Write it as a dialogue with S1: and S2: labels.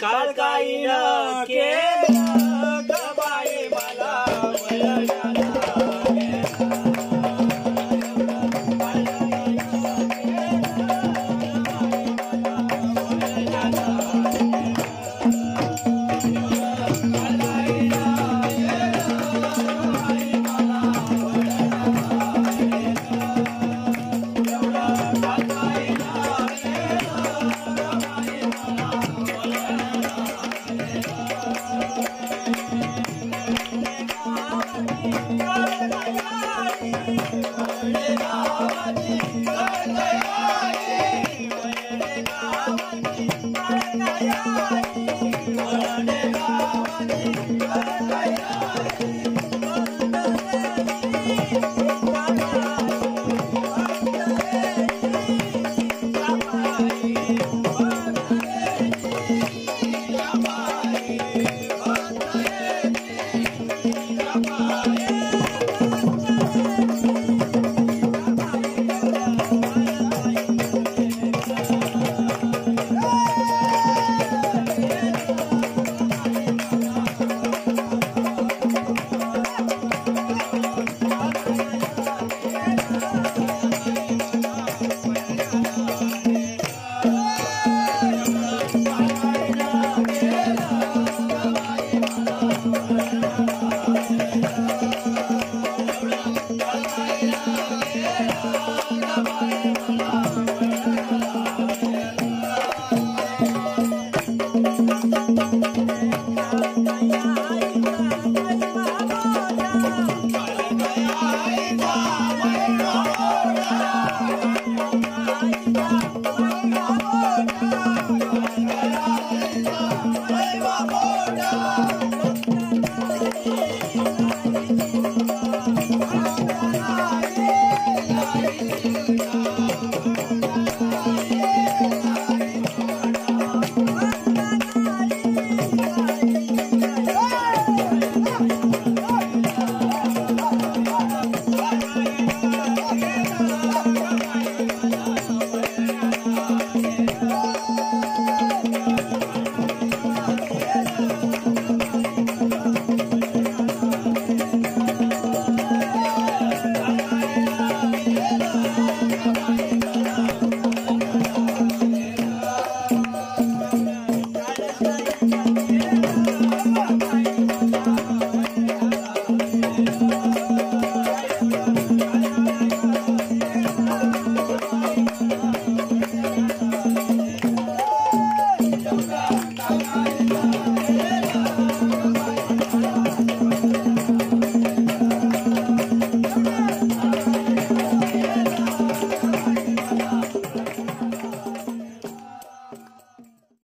S1: Calcaína, ¿quién? Bye. Don't